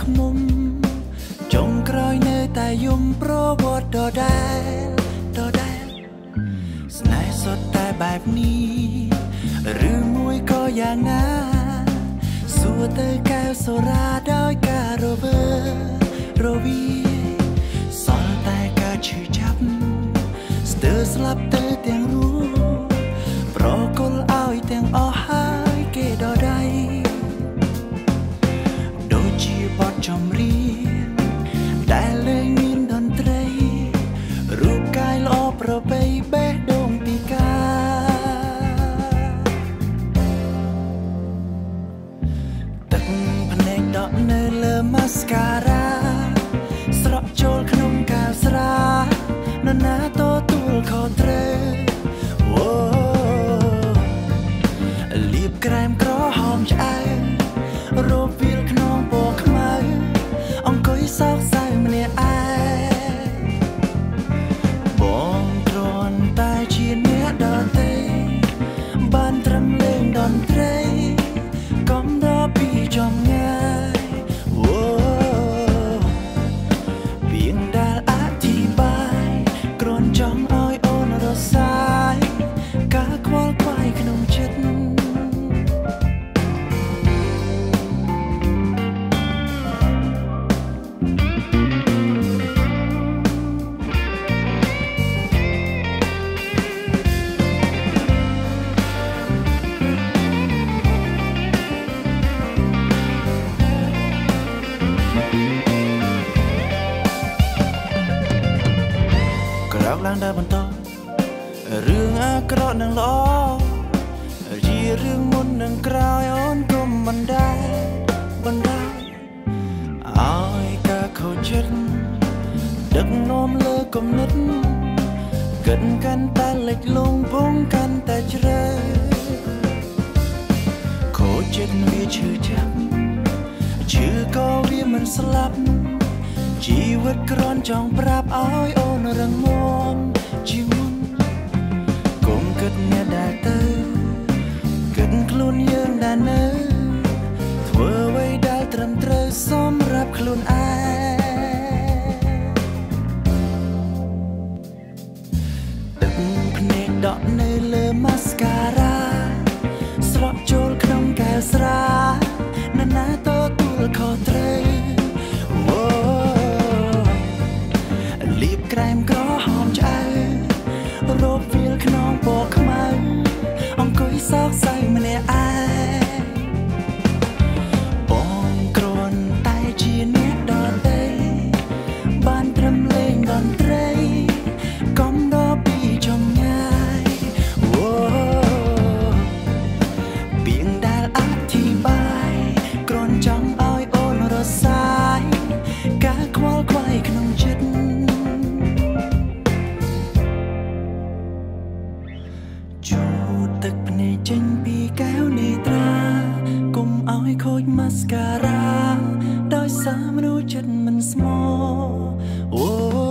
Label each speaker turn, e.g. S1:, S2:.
S1: ឃ្មុំចុងក្រោយនៅតែយំប្រវត្តិដដែលដដែលស្នេហ៍សុទ្ធតែបែបនេះឬមួយក៏យ៉ាងណាសួរទៅកែវសូរាដោយការរវើរវា ដក់នៅលើម៉ាស្ការ៉ាស្រក់ចូលក្នុងកៅស្រានរណាទទួលខុសត្រូវអូលាបក្រែមក្រហមឆ្អែត ក្រោកឡើងដើរបន្តរឿងអាក្រក់នឹងល្អជារឿងមុននឹងក្រោយអូនកុំបណ្ដាបណ្ដាឲ្យការខូចចិត្តដឹកនាំលើគំនិតកិនកាន់តែលិចលងពងកាន់តែជ្រៅខូចចិត្តវាឈឺចាប់ឈឺក៏វាមិនស្លាប់ ជីវិតគ្រាន់ចង់ប្រាប់ឲ្យអូនរងមជាមុនគុំគិតអ្នកដែលទៅគិតខ្លួនយើងដែលនៅធ្វើអ្វីដែលត្រឹមត្រូវសម្រាប់ខ្លួនឯងទឹកភ្នែកដក់នៅលើម៉ា លៀប ចេញពីកែវនេត្រាកុំឲ្យខូច mascara ដោយសារមនុស្សចិត្តមិនស្មោអូ